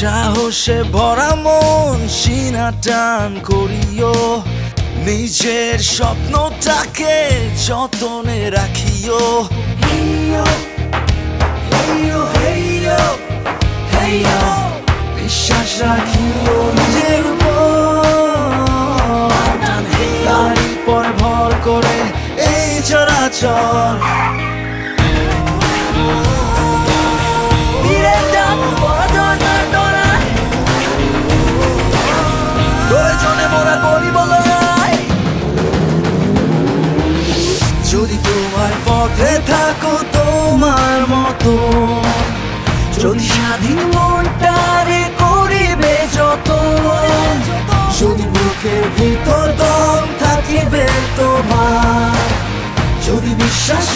সাহসে ভরা মন, সিনা টান করিও। নিজের স্বপ্নটাকে যতনে রাখিও। বিশ্বাস রাখিও নিজের তারই পরে ভর করে এই চরাচর। যদি তোমার পথে থাকো তোমার মতো। যদি স্বাধীন মনটারে করিবে যত, যদি বুকের ভিতর দম থাকিবে তোমার। যদি বিশ্বাস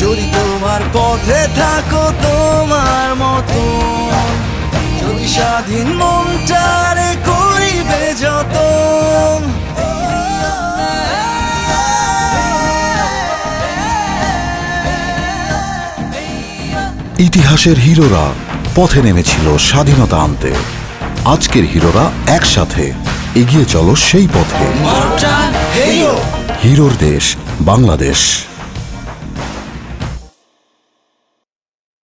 যদি তোমার পথে থাকো তোমার মতো স্বাধীন মনটারে করিবে যত ইতিহাসের হিরোরা পথে নেমেছিল স্বাধীনতা আনতে। আজকের হিরোরা একসাথে। এগিয়ে চলো সেই পথে। হিরোর দেশ বাংলাদেশ।